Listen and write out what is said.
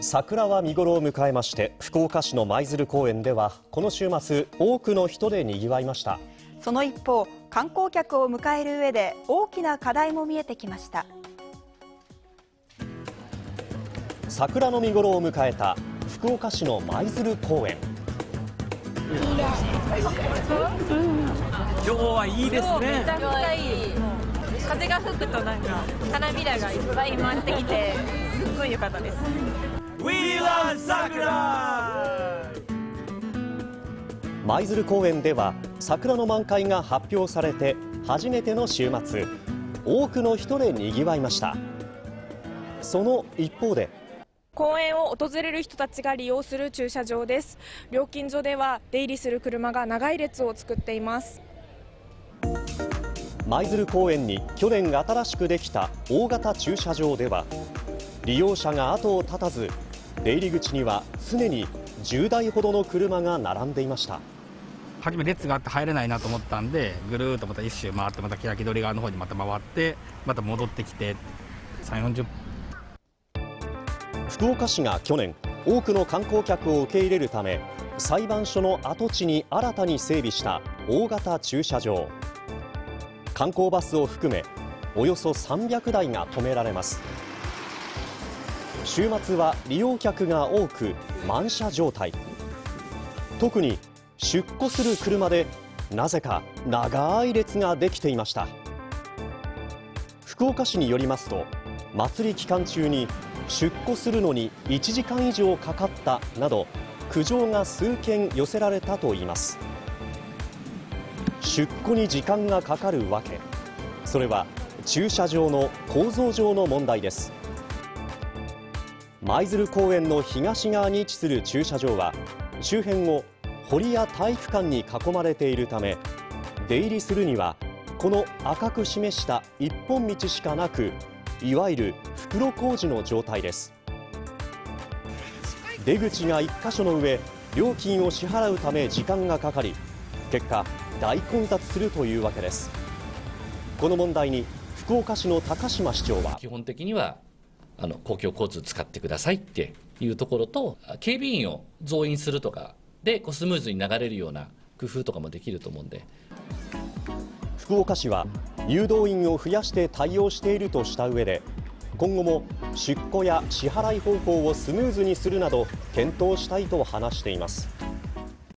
桜は見頃を迎えまして福岡市の舞鶴公園ではこの週末多くの人でにぎわいました。その一方観光客を迎える上で大きな課題も見えてきました。桜の見頃を迎えた福岡市の舞鶴公園。今日はいいですね。風が吹くとなんか花びらがいっぱい舞ってきてすっごい良かったです We love 桜舞鶴公園では桜の満開が発表されて初めての週末多くの人でにぎわいました。その一方で公園を訪れる人たちが利用する駐車場です。料金所では出入りする車が長い列を作っています。舞鶴公園に去年新しくできた大型駐車場では利用者が後を絶たず出入り口には常に10台ほどの車が並んでいました。初め列があって入れないなと思ったんでぐるーっとまた一周回ってまた欅通り側の方にまた回ってまた戻ってきて3 4 0福岡市が去年多くの観光客を受け入れるため裁判所の跡地に新たに整備した大型駐車場。観光バスを含めおよそ300台が止められます週末は利用客が多く満車状態。特に出庫する車でなぜか長い列ができていました。福岡市によりますと祭り期間中に出庫するのに1時間以上かかったなど苦情が数件寄せられたといいます。出庫に時間がかかるわけ。それは駐車場の構造上の問題です。舞鶴公園の東側に位置する駐車場は周辺を堀や体育館に囲まれているため出入りするにはこの赤く示した一本道しかなくいわゆる袋小路の状態です。出口が1箇所の上料金を支払うため時間がかかり結果大混雑するというわけです。この問題に福岡市の高島市長は。基本的にはあの公共交通使ってくださいっていうところと警備員を増員するとかでこうスムーズに流れるような工夫とかもできると思うんで。福岡市は誘導員を増やして対応しているとした上で今後も出庫や支払い方法をスムーズにするなど検討したいと話しています。